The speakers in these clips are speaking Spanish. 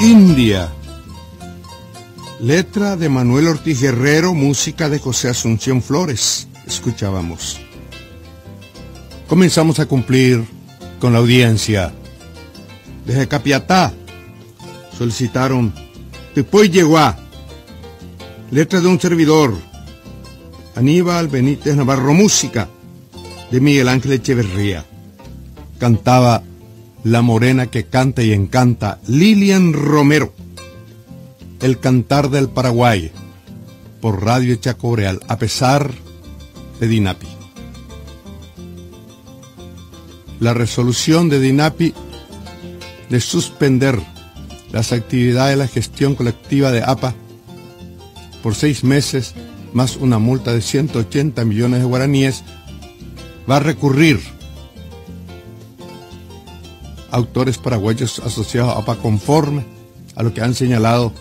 India. Letra de Manuel Ortiz Guerrero, música de José Asunción Flores. Escuchábamos. Comenzamos a cumplir con la audiencia. Desde Capiatá solicitaron Después llegó a letra de un servidor, Aníbal Benítez Navarro, música de Miguel Ángel Echeverría. Cantaba La Morena que canta y encanta, Lilian Romero. El cantar del Paraguay, por Radio Chacoreal, a pesar de Dinapi. La resolución de Dinapi de suspender las actividades de la gestión colectiva de APA por seis meses más una multa de 180 millones de guaraníes, va a recurrir autores paraguayos asociados a APA conforme a lo que han señalado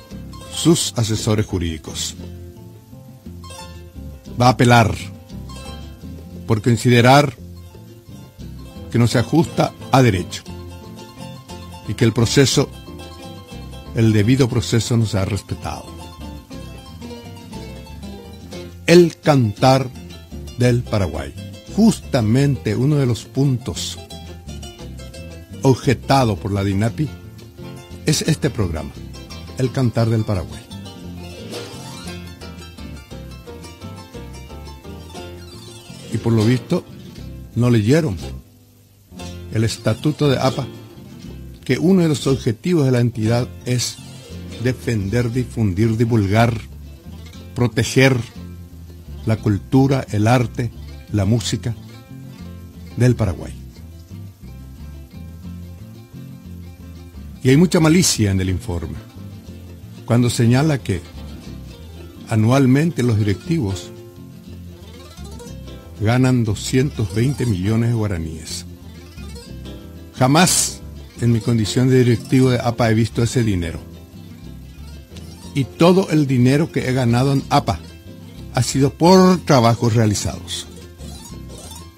sus asesores jurídicos. Va a apelar por considerar que no se ajusta a derecho y que el proceso el debido proceso no se ha respetado. El cantar del Paraguay. Justamente uno de los puntos objetado por la DINAPI es este programa, El cantar del Paraguay. Y por lo visto no leyeron el estatuto de APA que uno de los objetivos de la entidad es defender, difundir, divulgar, proteger la cultura, el arte, la música del Paraguay. Y hay mucha malicia en el informe, cuando señala que anualmente los directivos ganan 220 millones de guaraníes. Jamás en mi condición de directivo de APA he visto ese dinero. Y todo el dinero que he ganado en APA ha sido por trabajos realizados,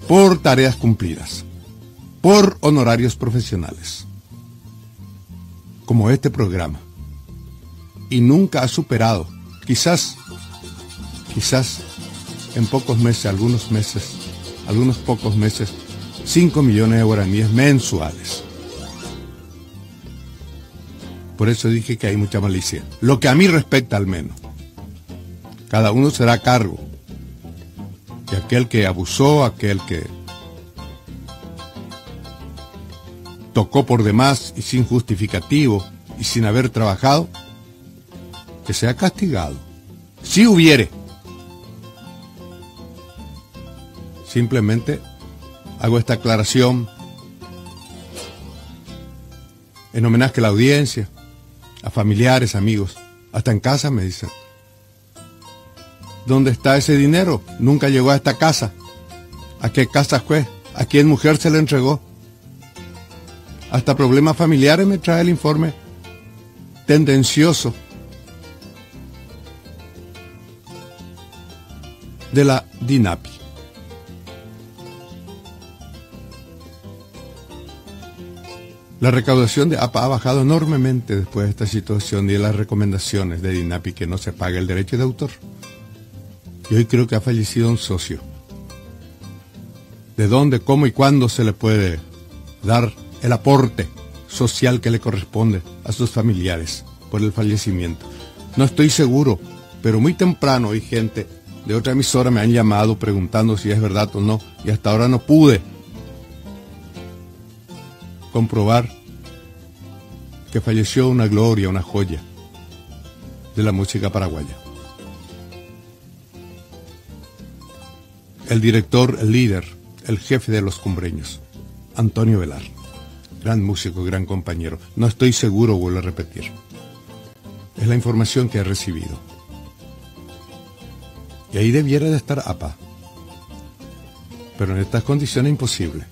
por tareas cumplidas, por honorarios profesionales, como este programa. Y nunca ha superado, quizás, quizás en pocos meses, algunos meses, algunos pocos meses, 5 millones de guaraníes mensuales. Por eso dije que hay mucha malicia. Lo que a mí respecta al menos. Cada uno será cargo. Y aquel que abusó, aquel que tocó por demás y sin justificativo y sin haber trabajado, que sea castigado. Si hubiere. Simplemente hago esta aclaración en homenaje a la audiencia, a familiares, amigos, hasta en casa me dicen. ¿Dónde está ese dinero? Nunca llegó a esta casa. ¿A qué casa fue? ¿A quién mujer se le entregó? Hasta problemas familiares me trae el informe tendencioso de la DINAPI. La recaudación de APA ha bajado enormemente después de esta situación y de las recomendaciones de DINAPI que no se pague el derecho de autor. Y hoy creo que ha fallecido un socio. ¿De dónde, cómo y cuándo se le puede dar el aporte social que le corresponde a sus familiares por el fallecimiento? No estoy seguro, pero muy temprano hay gente de otra emisora me han llamado preguntando si es verdad o no y hasta ahora no pude comprobar que falleció una gloria, una joya de la música paraguaya. El director, el líder, el jefe de los cumbreños, Antonio Velar. Gran músico, gran compañero. No estoy seguro, vuelvo a repetir. Es la información que he recibido. Y ahí debiera de estar APA. Pero en estas condiciones imposible.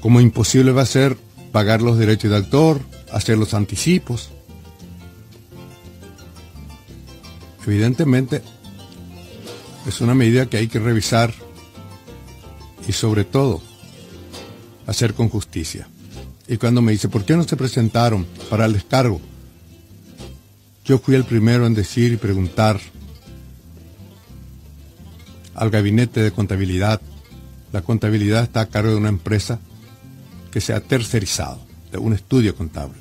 como imposible va a ser pagar los derechos de autor, hacer los anticipos. Evidentemente, es una medida que hay que revisar y sobre todo hacer con justicia. Y cuando me dice, ¿por qué no se presentaron para el descargo? Yo fui el primero en decir y preguntar al gabinete de contabilidad. La contabilidad está a cargo de una empresa que se ha tercerizado, de un estudio contable.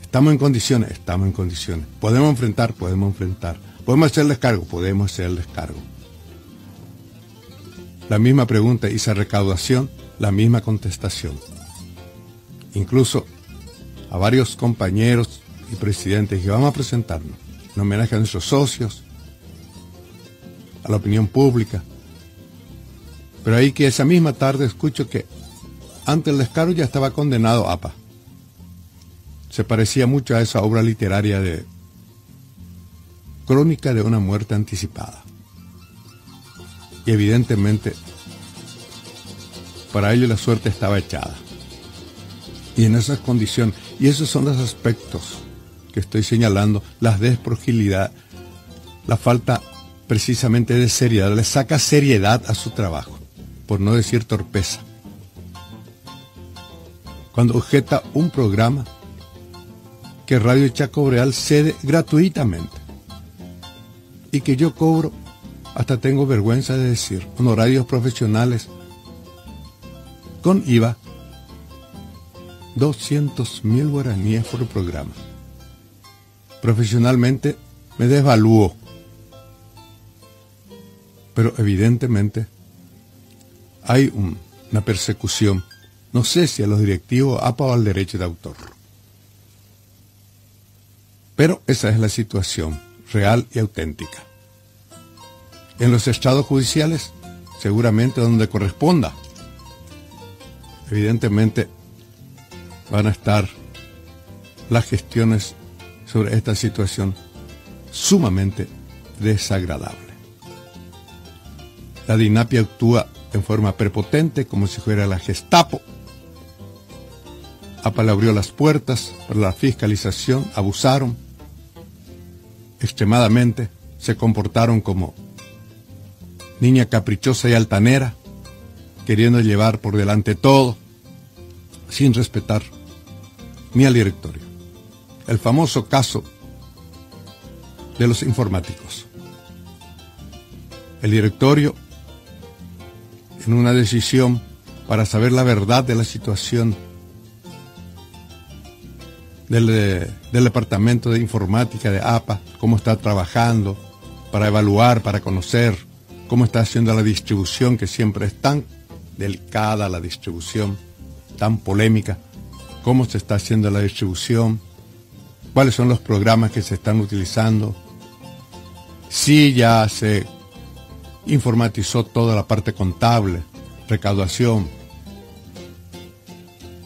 ¿Estamos en condiciones? Estamos en condiciones. ¿Podemos enfrentar? Podemos enfrentar. ¿Podemos hacer el descargo? Podemos hacer el descargo. La misma pregunta hice recaudación, la misma contestación. Incluso a varios compañeros y presidentes que vamos a presentarnos en homenaje a nuestros socios, a la opinión pública. Pero ahí que esa misma tarde escucho que ante el descargo ya estaba condenado APA. Se parecía mucho a esa obra literaria de Crónica de una muerte anticipada. Y evidentemente para ello la suerte estaba echada. Y en esas condiciones, y esos son los aspectos que estoy señalando, la desprogilidad, la falta precisamente de seriedad, le saca seriedad a su trabajo, por no decir torpeza. Cuando objeta un programa que Radio Chaco Real cede gratuitamente y que yo cobro, hasta tengo vergüenza de decir, honorarios profesionales con IVA 200 mil guaraníes por programa. Profesionalmente me desvalúo, pero evidentemente hay una persecución, no sé si a los directivos APA o al derecho de autor. Pero esa es la situación real y auténtica. En los estados judiciales, seguramente donde corresponda, evidentemente van a estar las gestiones sobre esta situación sumamente desagradable. La dinapia actúa en forma prepotente como si fuera la Gestapo. Apalabrió las puertas para la fiscalización, abusaron extremadamente, se comportaron como niña caprichosa y altanera, queriendo llevar por delante todo, sin respetar ni al directorio. El famoso caso de los informáticos. El directorio, en una decisión para saber la verdad de la situación del, del, departamento de informática de APA, cómo está trabajando, para evaluar, para conocer cómo está haciendo la distribución, que siempre es tan delicada la distribución, tan polémica, cómo se está haciendo la distribución, cuáles son los programas que se están utilizando, si ya se informatizó toda la parte contable, recaudación,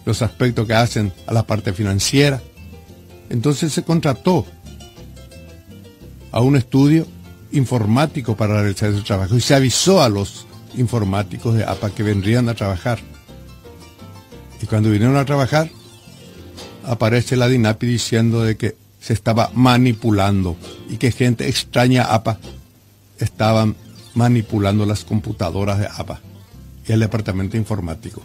los aspectos que hacen a la parte financiera. Entonces se contrató a un estudio informático para realizar ese trabajo y se avisó a los informáticos de APA que vendrían a trabajar. Y cuando vinieron a trabajar, aparece la DINAPI diciendo de que se estaba manipulando y que gente extraña a APA estaban manipulando las computadoras de APA y el departamento informático.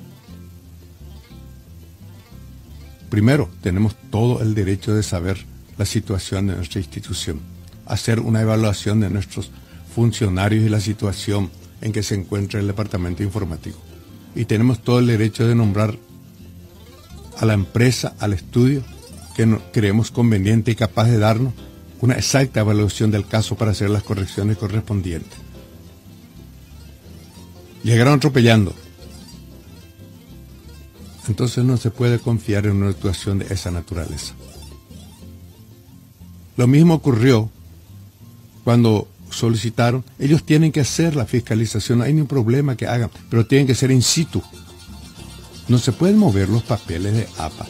Primero, tenemos todo el derecho de saber la situación de nuestra institución, hacer una evaluación de nuestros funcionarios y la situación en que se encuentra el departamento informático. Y tenemos todo el derecho de nombrar a la empresa, al estudio, que creemos conveniente y capaz de darnos una exacta evaluación del caso para hacer las correcciones correspondientes. Llegaron atropellando. Entonces no se puede confiar en una actuación de esa naturaleza. Lo mismo ocurrió cuando solicitaron, ellos tienen que hacer la fiscalización, no hay ningún problema que hagan, pero tienen que ser in situ. No se pueden mover los papeles de APA.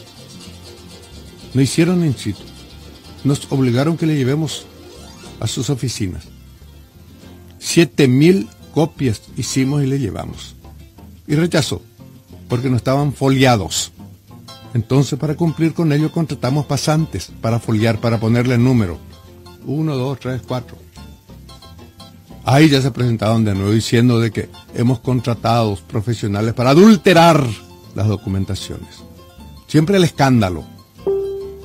No hicieron in situ. Nos obligaron que le llevemos a sus oficinas. Siete mil copias hicimos y le llevamos. Y rechazó, porque no estaban foliados. Entonces, para cumplir con ello, contratamos pasantes para foliar, para ponerle número. Uno, dos, tres, cuatro. Ahí ya se presentaron de nuevo diciendo de que hemos contratado profesionales para adulterar las documentaciones. Siempre el escándalo.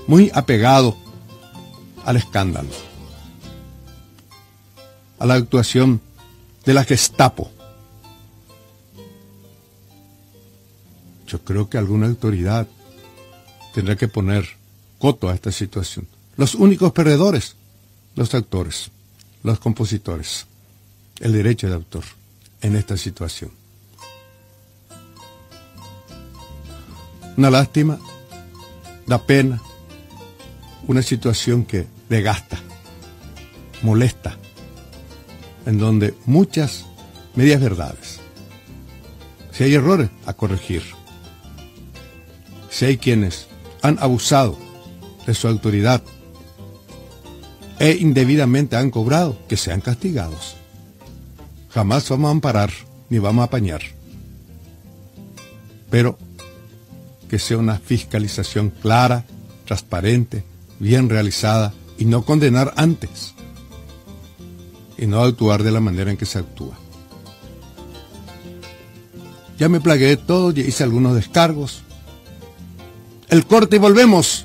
Muy apegado al escándalo. A la actuación de la Gestapo. Yo creo que alguna autoridad tendrá que poner coto a esta situación. Los únicos perdedores, los actores, los compositores, el derecho de autor en esta situación. Una lástima, da pena, una situación que desgasta, molesta, en donde muchas medias verdades. Si hay errores, a corregir. Si hay quienes han abusado de su autoridad e indebidamente han cobrado, que sean castigados. Jamás vamos a amparar ni vamos a apañar. Pero que sea una fiscalización clara, transparente, bien realizada y no condenar antes. Y no actuar de la manera en que se actúa. Ya me plagué todo, ya hice algunos descargos. El corte y volvemos.